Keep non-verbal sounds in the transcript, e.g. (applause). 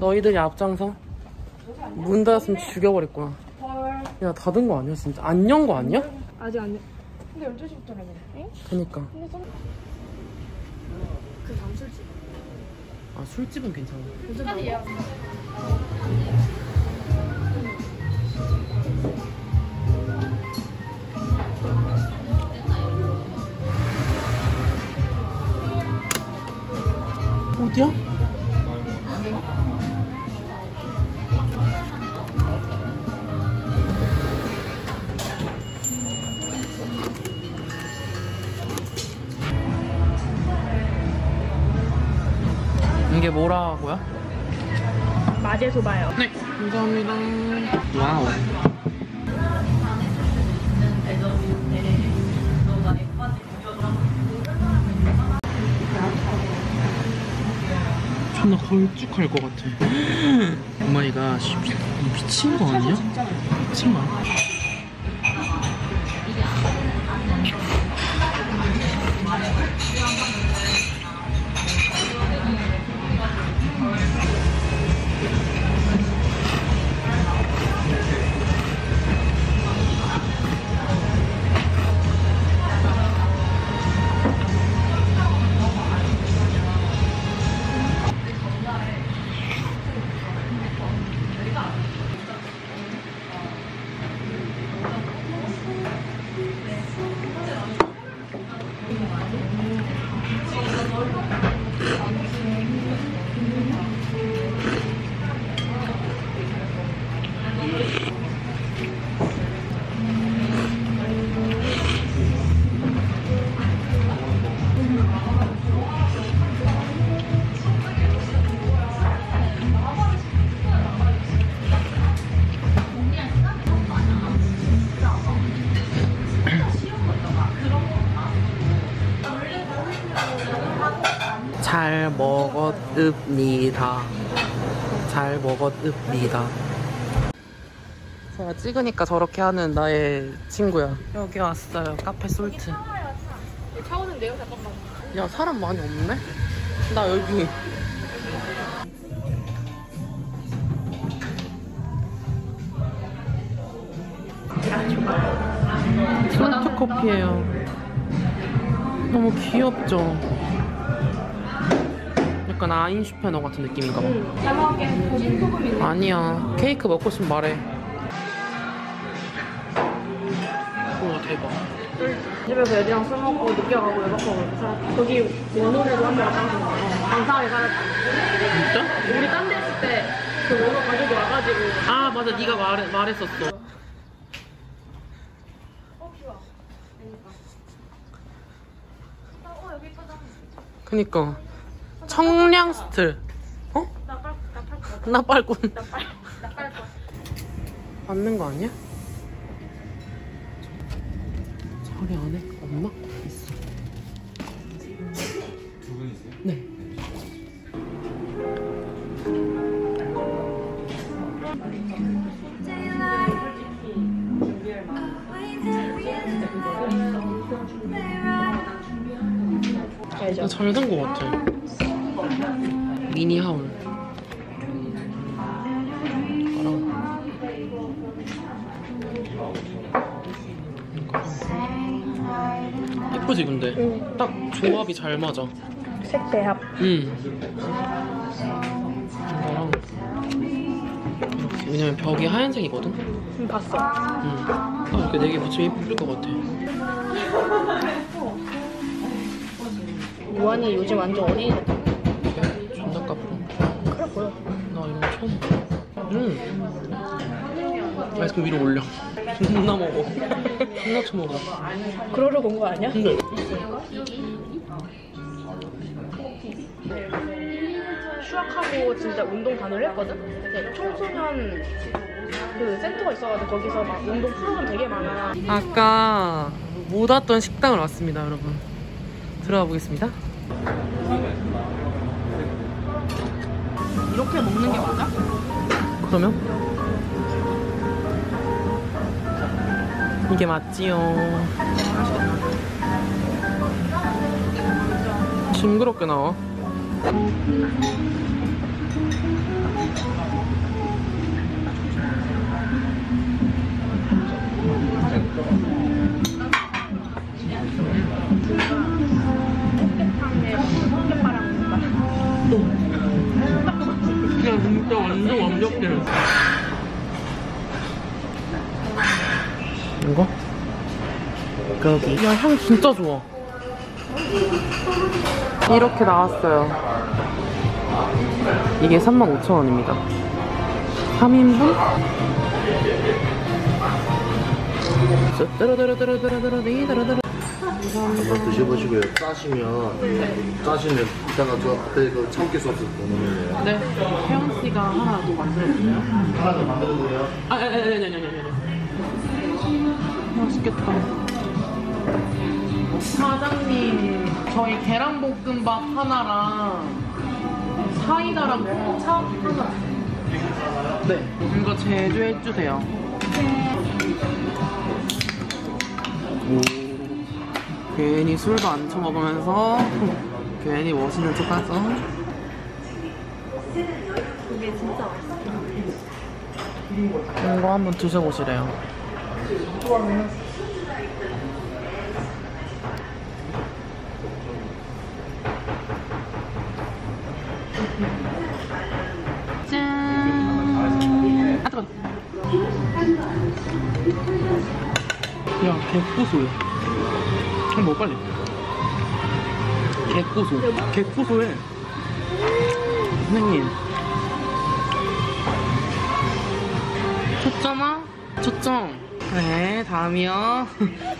너희들이 앞장서 문 닫았으면 죽여버릴 거야 야 닫은 거 아니야 진짜 안 연 거 아니야? 아직 안 돼. 근데 12시부터라며. 응? 그니까 근데 좀... 그 다음 술집. 아 술집은 괜찮아 예약. 어디야? 이게 뭐라고요? 마제 소바요. 네, 감사합니다. 와우. 존나 걸쭉할 것 같아. (gasps) 오마이갓, 미, 미친 거 아니야? 미친 거 아니야? 잘 먹었읍니다. 잘 먹었읍니다. 제가 찍으니까 저렇게 하는 나의 친구야. 여기 왔어요. 카페 솔트. 차 오는데요? 잠깐만. 야, 사람 많이 없네? 나 여기. 솔트 커피예요. 너무 귀엽죠? 약간 아인슈페너 같은 느낌인가 봐. 잘 먹을게. 아니야. 케이크 먹고 싶으면 말해. 우와, 대박. 집에서 애들이랑 술 먹고 늦게 가고 외박하고 거기 원호에도 한번 왔다는 거예요. 강상하게 살았지. 진짜? 우리 딴 데 있을 때 그 원호 가족이 와가지고 아, 맞아. 네가 말, 말했었어. 어 있거든. 그니까. 청량 스틸. 어? 나빨 나빨. 맞는 거 아니야? 자리 안에 없나? 있어. 두 분이세요? 네. 알죠. 잘된 거 같아. 미니 하울. 예쁘지 근데? 응. 딱 조합이 잘 맞아. 색 배합. 응. 이거랑 이렇게 왜냐면 벽이 하얀색이거든. 음, 봤어. 응. 아, 이렇게 네 개 붙이면 예쁠 것 같아. 요한이 요즘 완전 어린이 됐다. 보여. 나 이런 거 처음 봐. 음. 아이스크림 위로 올려. 존나 먹어. 존나 처먹어. 그러려고 온거 아니야? 근데 휴학하고 진짜 운동 단을 했거든? 청소년 그 센터가 있어가지고 거기서 막 운동 프로그램 되게 많아. 아까 못 왔던 식당을 왔습니다, 여러분. 들어가 보겠습니다. 이렇게 먹는 게 맞아? 그러면? 이게 맞지요 징그럽게 나와 힘들어. 이거? 여기. 야, 향 진짜 좋아. 이렇게 나왔어요. 이게 35,000원입니다. 3인분? 따라따라따라따라따라 한번 드셔보시고요. 짜시면 짜시면 이따가 저 앞에 그 참깨 소스 넣으면 네, 혜영 씨가 하나 더 만들어주세요. 하나 더 만들어보세요. 아, 아니, 아니, 아니, 아니, 아니, 아니. 맛있겠다. 사장님, 저희 계란볶음밥 하나랑 사이다랑 차 하나. 네, 이거 제조해주세요. 오, 괜히 술도 안 처먹으면서 괜히 멋있는 진짜 맛있어. 이거 한번 드셔보시래요. 짠! 아, 뜨거 야, 개고소해. 한번 먹어, 빨리. 개고소. 개고소해. 선생님. 쳤잖아? 쳤죠? 네, 다음이요. (laughs)